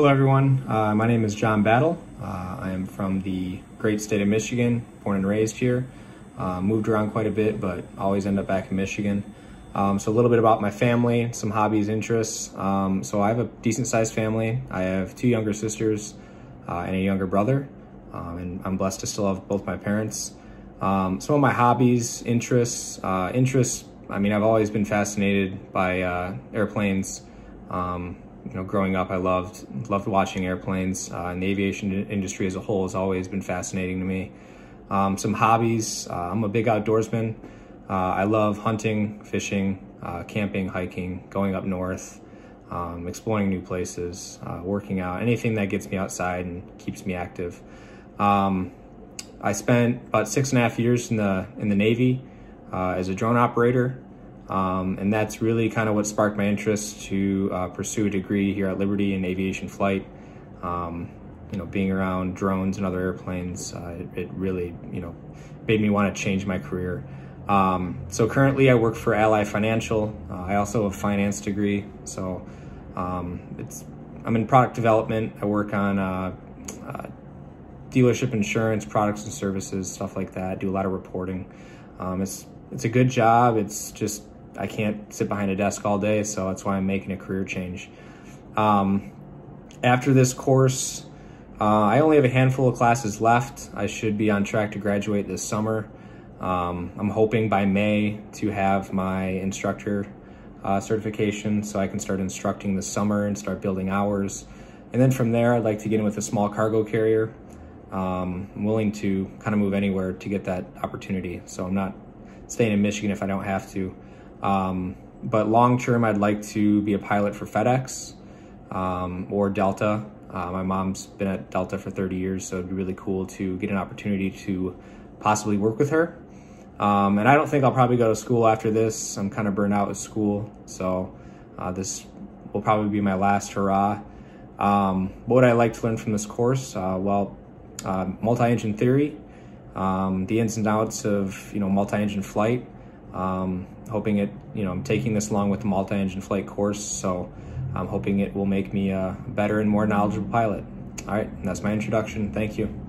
Hello everyone, uh, my name is John Battle. Uh, I am from the great state of Michigan, born and raised here. Uh, moved around quite a bit, but always end up back in Michigan. Um, so a little bit about my family, some hobbies, interests. Um, so I have a decent sized family. I have two younger sisters uh, and a younger brother. Um, and I'm blessed to still have both my parents. Um, some of my hobbies, interests, uh, interests, I mean, I've always been fascinated by uh, airplanes. Um, you know, growing up, I loved loved watching airplanes. Uh, and the aviation industry as a whole has always been fascinating to me. Um, some hobbies: uh, I'm a big outdoorsman. Uh, I love hunting, fishing, uh, camping, hiking, going up north, um, exploring new places, uh, working out, anything that gets me outside and keeps me active. Um, I spent about six and a half years in the in the Navy uh, as a drone operator. Um, and that's really kind of what sparked my interest to uh, pursue a degree here at Liberty in aviation flight. Um, you know, being around drones and other airplanes, uh, it, it, really, you know, made me want to change my career. Um, so currently I work for Ally Financial. Uh, I also have a finance degree. So um, it's, I'm in product development. I work on uh, uh, dealership insurance, products and services, stuff like that. Do a lot of reporting. Um, it's, it's a good job. It's just I can't sit behind a desk all day, so that's why I'm making a career change. Um, after this course, uh, I only have a handful of classes left. I should be on track to graduate this summer. Um, I'm hoping by May to have my instructor uh, certification so I can start instructing this summer and start building hours. And then from there, I'd like to get in with a small cargo carrier. Um, I'm willing to kind of move anywhere to get that opportunity. So I'm not staying in Michigan if I don't have to. Um, but long term, I'd like to be a pilot for FedEx um, or Delta. Uh, my mom's been at Delta for 30 years, so it'd be really cool to get an opportunity to possibly work with her. Um, and I don't think I'll probably go to school after this. I'm kind of burnt out with school, so uh, this will probably be my last hurrah. Um, what would I like to learn from this course? Uh, well, uh, multi-engine theory, um, the ins and outs of you know multi-engine flight, um, hoping it, you know, I'm taking this along with the multi-engine flight course, so I'm hoping it will make me a better and more knowledgeable pilot. All right, that's my introduction. Thank you.